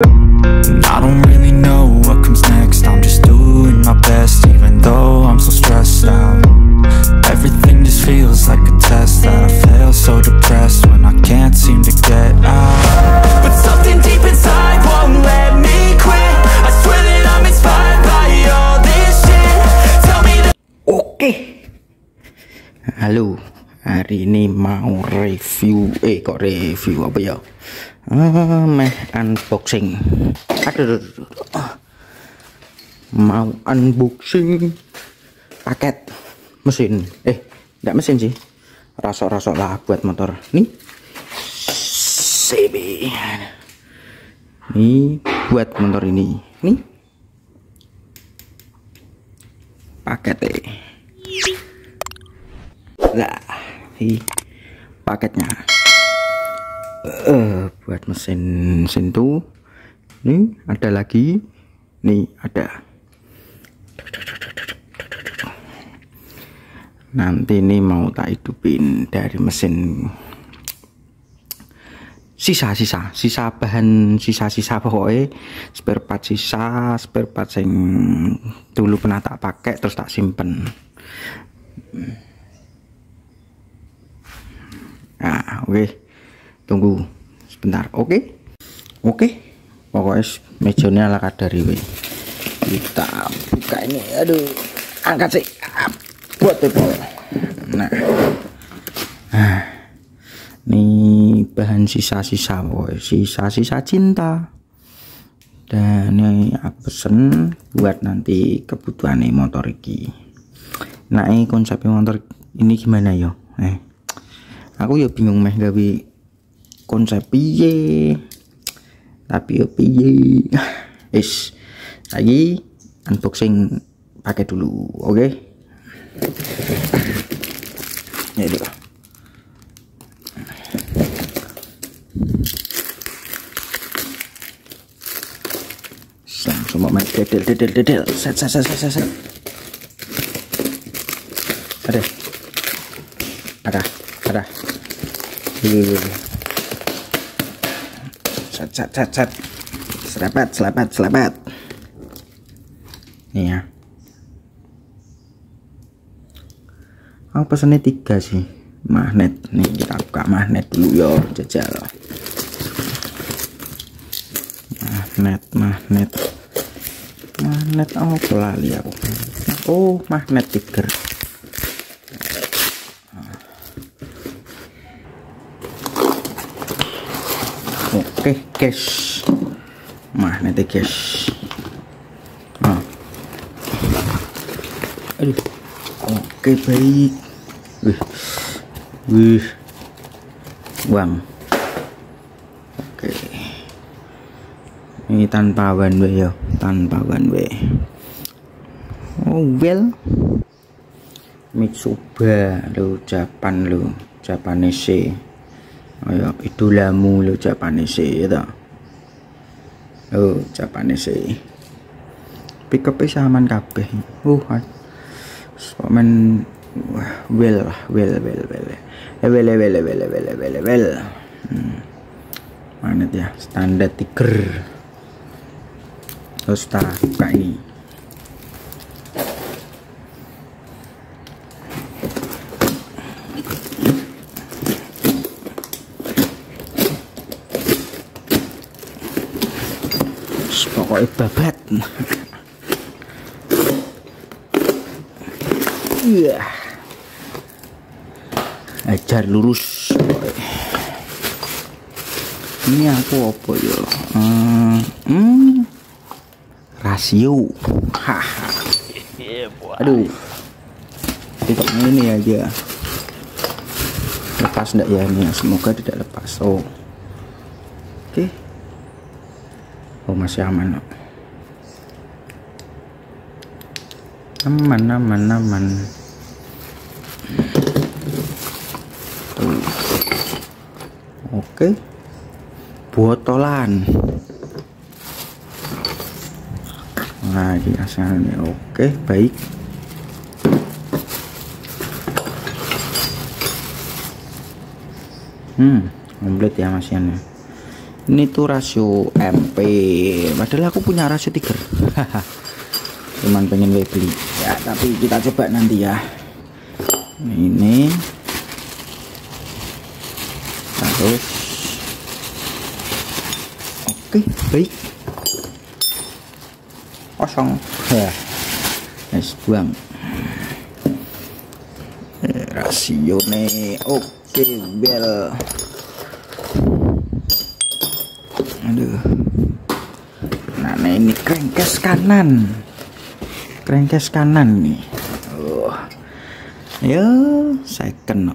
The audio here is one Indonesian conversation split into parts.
I don't really know what comes next. I'm just doing my best even though I'm so stressed out Hari ini mau review. Eh kok review? Apa ya? Meh unboxing. Aduh, aduh, aduh. Mau unboxing Paket Mesin. Eh enggak mesin sih. Rasok-rasok lah buat motor. Nih. CB Nih buat motor ini. Nih. Paketnya lah ini paketnya. Eh buat mesin mesin tuh ini ada lagi. Nih ada. Nanti ini mau tak hidupin dari mesin. Sisa-sisa sisa bahan sisa-sisa pokoknya. Spare part sisa spare part yang dulu pernah tak pakai terus tak simpen oke tunggu sebentar. Oke oke. Pokoknya mejanya ala kadari we. kita buka ini. Aduh angkat sih. Ah, buat itu. Nah. Nah ini bahan sisa-sisa sisa-sisa cinta. Dan ini aku pesen buat nanti kebutuhan motor iki. Nah ini konsep motor ini gimana yo? Eh aku ya bingung meh gawe konsep piye? Tapi yo piye? Is lagi unboxing pakai dulu oke? Okay? ya dulu langsung mau main dedel dedel dedel. Set set set set, set. ada. Ada ada Wih. set set set set selapat selapat selapat nih ya aku pesannya tiga sih. Magnet. Nih kita buka magnet dulu yo. Jajal. Magnet magnet. Magnet oh lali aku? Oh magnet tiger oke guys magnetnya guys ah. aduh. Oke baik. Wih. Wih. Bang oke. Ini tanpa one way ya tanpa one way oh well. Mitsuba lo Japan lo Japanese ayo idolamu lo Japanese ya tak lo Japanese pick up saman kabeh. Uh men well well well well well well well well well well well hmm. mana ya standar tiger. Terus tak buka ini pokoknya babat. Iya. Ajar lurus. Ini aku apa ya? Hmm, hmm, rasio. Aduh. Tidak ini aja. Lepas enggak ya ini semoga tidak lepas. Oh. Oke. okay. Oh masih aman oh. aman aman aman. Oke. Botolan. Nah ini asalnya. Oke baik. Hmm komplit ya masiannya ini tuh rasio MP padahal aku punya rasio tiger cuman pengen beli. Ya tapi kita coba nanti ya. Ini. Terus. Oke baik. Kosong. Ya es buang. Eh, rasio nih. Oke bel aduh. Nah, nah ini crankcase kanan. Crankcase kanan nih oh. ya second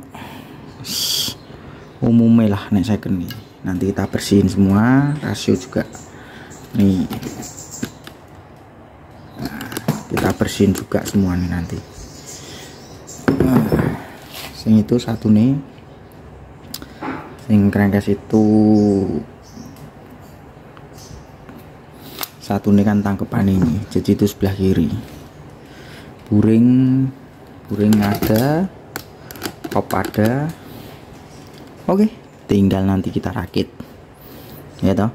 umumnya lah nih second nih nanti kita bersihin semua rasio juga. Nih. Nah, kita bersihin juga semua nih nanti. Nah, sing itu satu nih. Sing crankcase itu satu ini kan tangkepan ini jadi itu sebelah kiri. Buring buring ada top ada. Oke tinggal nanti kita rakit. Ya toh?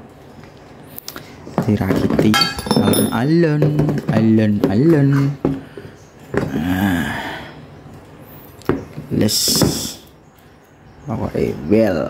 Dirakiti alon alon alon nah. Les. Pokoknya well